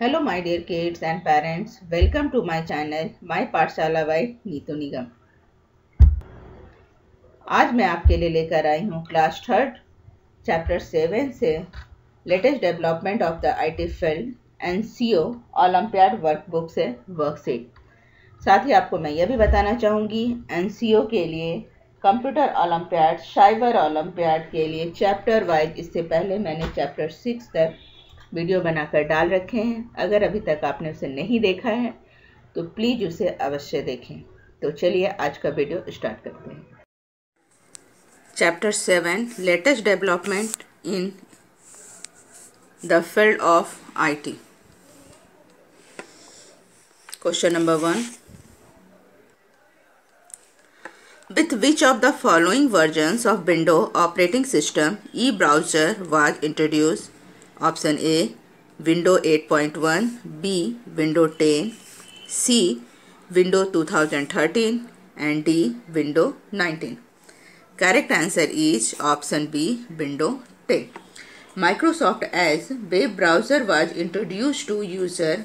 Hello, my dear kids and parents welcome to my channel My Pathshala by Neetu Nigam आज मैं आपके लिए लेकर आई हूँ क्लास थर्ड चैप्टर सेवन से latest development of the IT field N C O olympiad workbook से worksheet साथ ही आपको मैं यह भी बताना चाहूँगी एन के लिए कंप्यूटर ओलम्पियाड साइबर ओलम्पियाड के लिए चैप्टर वाइज इससे पहले मैंने चैप्टर सिक्स तक वीडियो बनाकर डाल रखे हैं। अगर अभी तक आपने उसे नहीं देखा है तो प्लीज़ उसे अवश्य देखें। तो चलिए आज का वीडियो स्टार्ट करते हैं। Chapter seven latest development in the field of IT question number one With which of the following versions of Windows operating system e-browser was introduced? Option A Windows 8.1 B Windows 10 C Windows 2013 and D Windows 19 Correct answer is option B Windows 10 Microsoft Edge web browser was introduced to user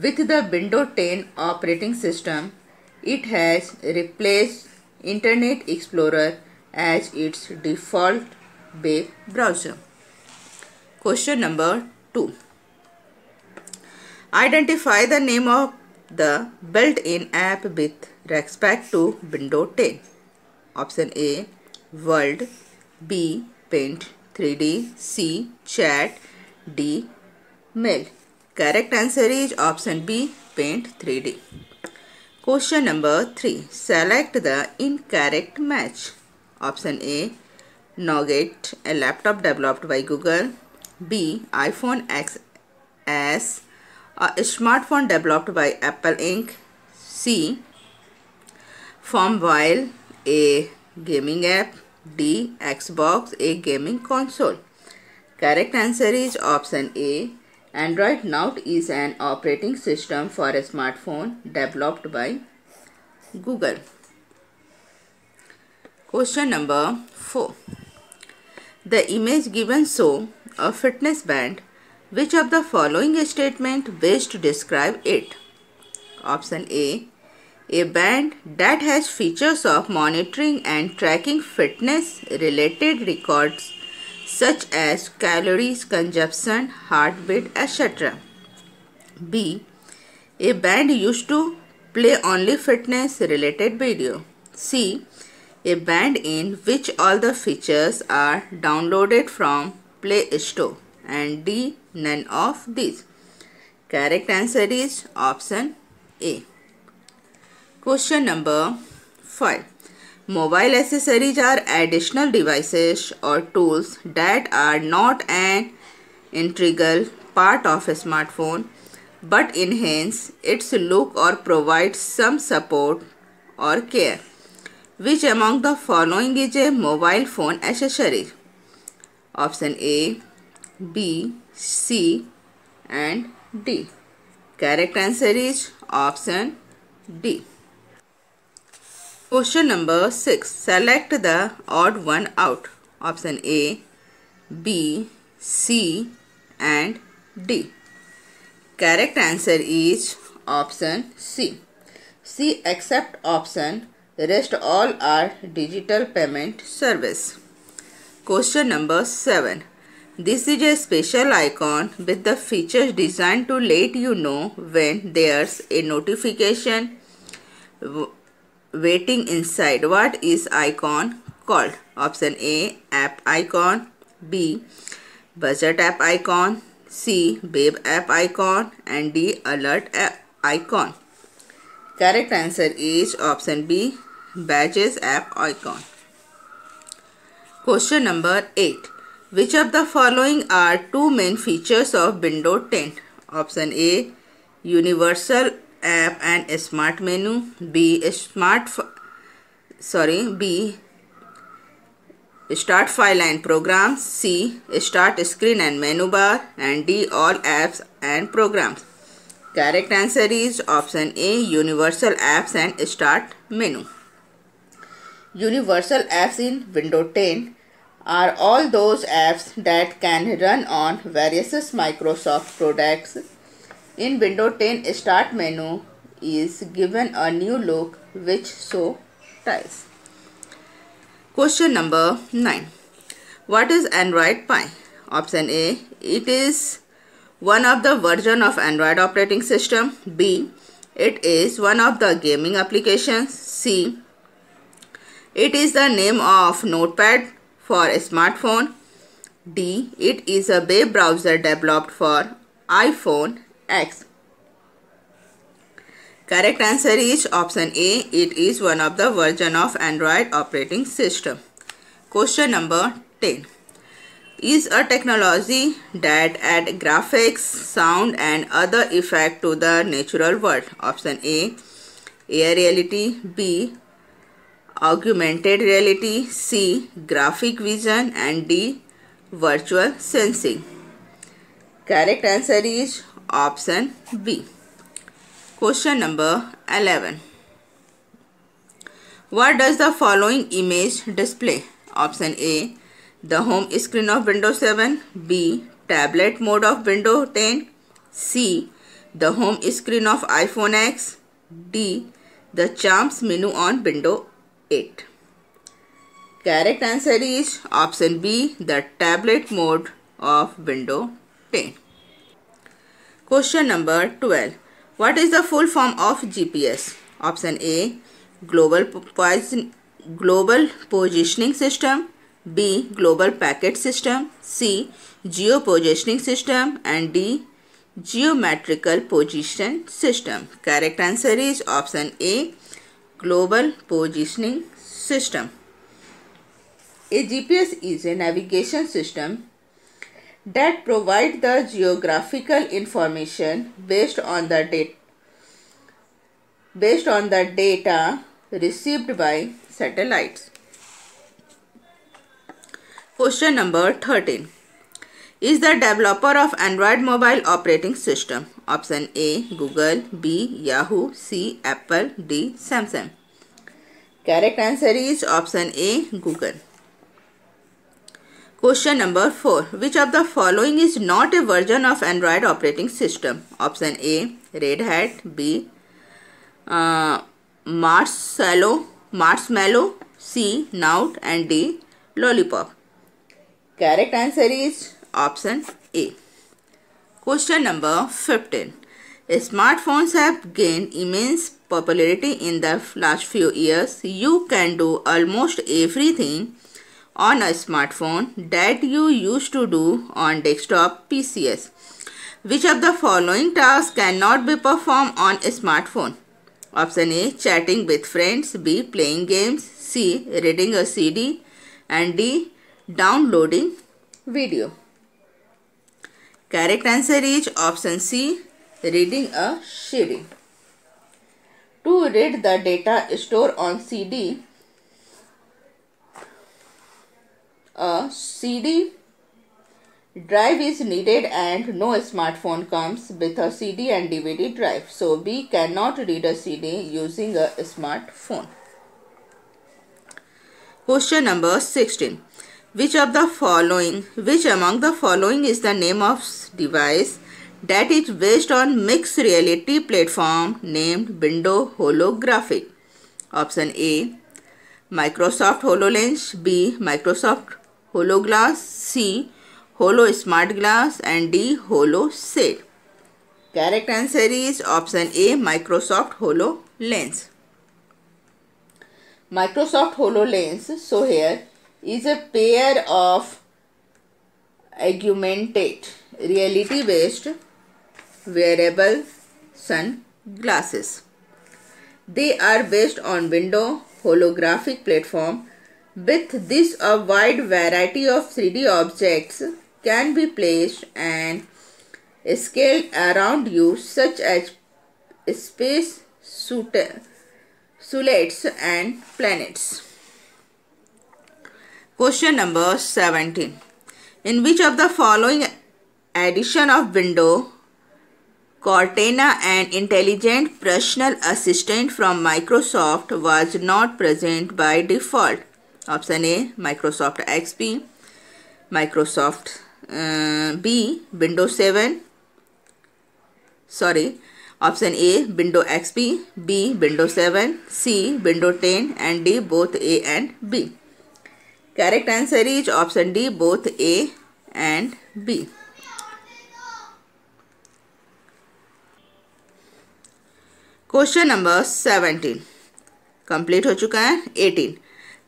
with the Windows 10 operating system. It has replaced Internet Explorer as its default web browser. Question number 2. Identify the name of the built-in app with respect to Windows 10. Option A World B Paint 3D C Chat D Mail. Correct answer is option B Paint 3D. Question number 3. Select the incorrect match. Option A Nougat, a laptop developed by Google. B. iPhone XS, a smartphone developed by Apple Inc. C. Farmville, a gaming app. D. Xbox, a gaming console. Correct answer is option A. Android Note is an operating system for a smartphone developed by Google. Question number 4. The image given show a fitness band, which of the following statement best describe it? Option A. A band that has features of monitoring and tracking fitness related records such as calories consumption, heartbeat, etc. B. A band used to play only fitness related video. C. A band in which all the features are downloaded from Play Store and D. None of these. Correct answer is option A. Question number 5. Mobile accessories are additional devices or tools that are not an integral part of a smartphone but enhance its look or provide some support or care. Which among the following is a mobile phone accessory? Option A, B, C and D. Correct answer is option D. Question number 6. Select the odd one out. Option A, B, C and D. Correct answer is option C. C except option, the rest all are digital payment service. Question number 7. This is a special icon with the features designed to let you know when there's a notification waiting inside. What is icon called? Option A app icon, B badge app icon, C Babe app icon and D alert app icon. Correct answer is option B badges app icon. Question number 8. Which of the following are two main features of Windows 10? Option A. Universal app and smart menu. B. Smart sorry B. Start file and programs. C. Start screen and menu bar. And D. All apps and programs. Correct answer is option A. Universal apps and start menu. Universal apps in Windows 10 are all those apps that can run on various Microsoft products In Windows 10 start menu is given a new look which show tiles. Question number 9. What is Android Pie? Option A. It is one of the version of Android operating system. B. It is one of the gaming applications. C. It is the name of notepad for a smartphone. D. It is a web browser developed for iPhone X. Correct answer is option A. It is one of the version of Android operating system. Question number 10 is a technology that add graphics, sound and other effect to the natural world. Option A. Air reality. B. Augmented reality. C. Graphic vision and D. Virtual sensing. Correct answer is option B. Question number 11. What does the following image display? Option A. The home screen of Windows 7. B. Tablet mode of Windows 10. C. The home screen of iPhone X. D. The charms menu on Windows 8. Correct answer is option B. The tablet mode of Windows 10. Question number 12. What is the full form of GPS? Option A. Global, Global Positioning System. B. Global Packet System. C. Geopositioning System. And D. Geometrical Position System. Correct answer is option A. Global Positioning System. A GPS is a navigation system that provide the geographical information based on the data based on the data received by satellites. Question number 13. Is the developer of Android mobile operating system? Option A Google, B Yahoo, C Apple, D Samsung. Correct answer is option A Google. Question number 4. Which of the following is not a version of Android operating system? Option A. Red Hat. B. Uh, Marshmallow. Marshmallow. C. Note. And D. Lollipop. Correct answer is option A. Question number 15. Smartphones have gained immense popularity in the last few years. You can do almost everything on a smartphone that you used to do on desktop PCs. Which of the following tasks cannot be performed on a smartphone? Option A. Chatting with friends. B. Playing games. C. Reading a CD. And D. Downloading video. Correct answer is option C. Reading a CD. To read the data stored on CD, a CD drive is needed and no smartphone comes with a CD and DVD drive. So we cannot read a CD using a smartphone. Question number 16. Which of the following, which among the following is the name of device that is based on mixed reality platform named Window Holographic? Option A. Microsoft HoloLens B. Microsoft HoloGlass, C. Holo Smart Glass and D. Holo Set. Correct answer is option A. Microsoft HoloLens. Microsoft HoloLens, so here is a pair of augmented reality based wearable sunglasses. They are based on window holographic platform with this, a wide variety of 3D objects can be placed and scaled around you such as space suites and planets. Question number 17. In which of the following edition of window, Cortana, an intelligent personal assistant from Microsoft, was not present by default? Option A Microsoft XP, Microsoft uh, B Windows 7, sorry. Option a window xp b Windows 7 c Windows 10 and d both a and b correct answer is option d, both a and b. Question number seventeen complete हो चुका है? Eighteen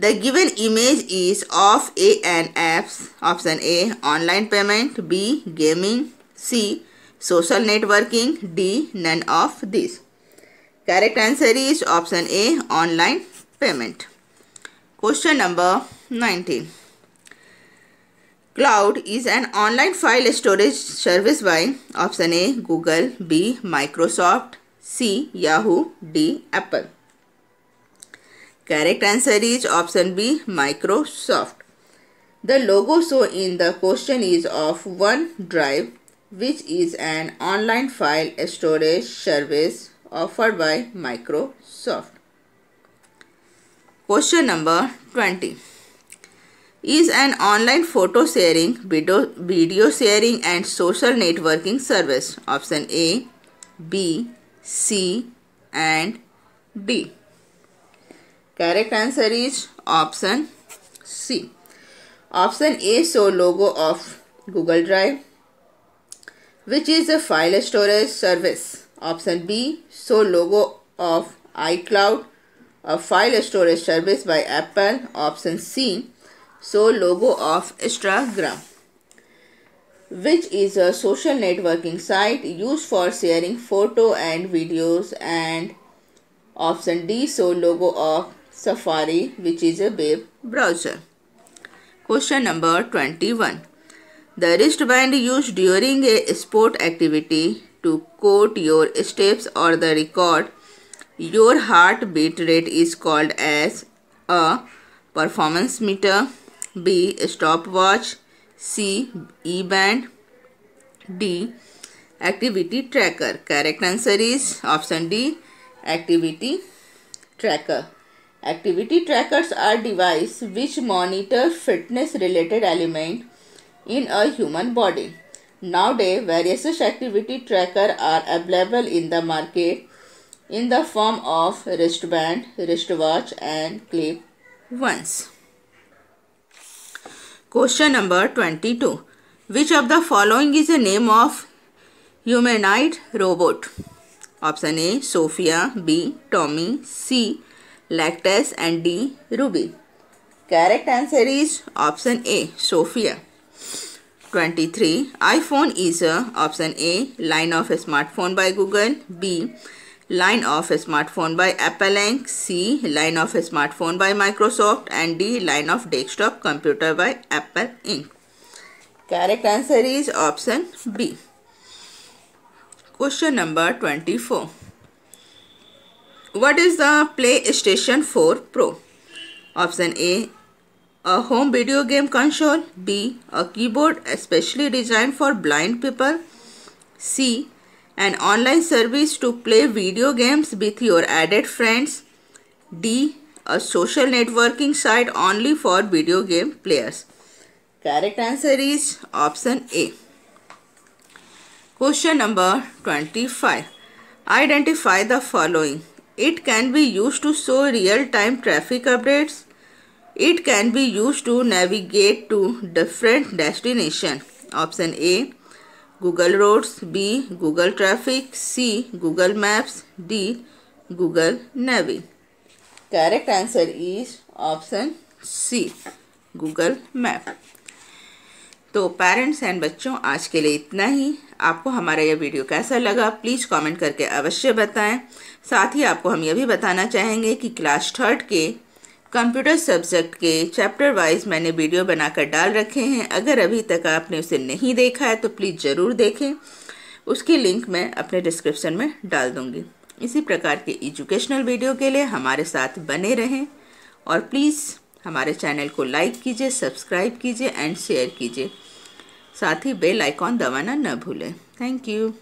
the given image is of a an apps option A online payment B gaming C social networking D none of this correct answer is option A online payment question number 19. Cloud is an online file storage service by option A Google, B Microsoft, C Yahoo, D Apple. Correct answer is option B Microsoft. The logo shown in the question is of OneDrive which is an online file storage service offered by Microsoft. Question number 20 is an online photo sharing, video, video sharing and social networking service. Option A, B, C and D. Correct answer is option C. Option A show logo of Google Drive which is a file storage service. Option B show logo of iCloud a file storage service by Apple. Option C show logo of Instagram which is a social networking site used for sharing photo and videos and option D so logo of Safari which is a web browser. Question number 21. The wristband used during a sport activity to quote your steps or the record your heartbeat rate is called as a performance meter, B stopwatch, C. E-band. D. Activity tracker. Correct answer is option D. Activity tracker. Activity trackers are device which monitor fitness related element in a human body. Nowadays, various activity tracker are available in the market in the form of wristband, wristwatch and clip ones. Question number 22. Which of the following is the name of humanoid robot? Option A. Sophia B. Tommy C. Lactus and D. Ruby. Correct answer is option A. Sophia. 23. iPhone is a option A. Line of a smartphone by Google. B line of a smartphone by Apple Inc. C. Line of a smartphone by Microsoft and D. Line of desktop computer by Apple Inc. Correct answer is option B. Question number 24. What is the PlayStation 4 Pro? Option A. A home video game console. B. A keyboard especially designed for blind people. C an online service to play video games with your added friends. D. A social networking site only for video game players. Correct answer is option A. Question number 25. Identify the following. It can be used to show real-time traffic updates. It can be used to navigate to different destination. Option A Google roads B Google traffic C Google maps D Google navy correct answer is option C Google map तो parents and बच्चों, आज के लिए इतना ही। आपको हमारा यह video कैसा लगा? प्लीज़ कमेंट करके अवश्य बताएँ। साथ ही आपको हम यह भी बताना चाहेंगे कि क्लास थर्ड के कंप्यूटर सब्जेक्ट के चैप्टर वाइज मैंने वीडियो बनाकर डाल रखे हैं। अगर अभी तक आपने उसे नहीं देखा है तो प्लीज़ ज़रूर देखें। उसकी लिंक मैं अपने डिस्क्रिप्शन में डाल दूँगी। इसी प्रकार के एजुकेशनल वीडियो के लिए हमारे साथ बने रहें और प्लीज़ हमारे चैनल को लाइक कीजिए सब्सक्राइब कीजिए एंड शेयर कीजिए। साथ ही बेल आइकॉन दबाना न भूलें। Thank you